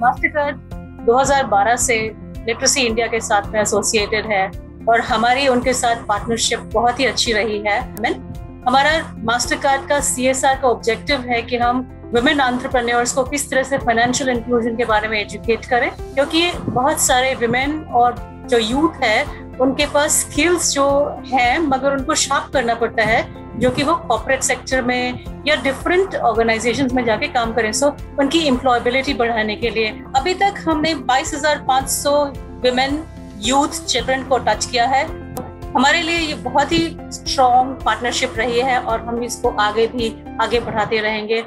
Master card 2012 से literacy India के साथ में एसोसिएटेड है और हमारी उनके साथ पार्टनरशिप बहुत ही अच्छी रही है। हमारा मास्टर कार्ड का सीएसआर का ऑब्जेक्टिव है कि हम वुमेन आंट्रप्रन्योर्स को किस तरह से फाइनेंशियल इंक्लूजन के बारे में एजुकेट करें, क्योंकि बहुत सारे वुमेन और जो यूथ है, उनके पास स्किल्स जो हैं, मगर उनको शार्प करना पड़ता है। जो कि वो कॉपोरेट सेक्टर में या डिफरेंट ऑर्गेनाइजेशन में जाके काम करें। सो उनकी एम्प्लॉयबिलिटी बढ़ाने के लिए। अभी तक हमने 22,500 वुमेन यूथ चिल्ड्रन को टच किया है। हमारे लिए ये बहुत ही स्ट्रॉन्ग पार्टनरशिप रही है और हम इसको आगे भी आगे बढ़ाते रहेंगे।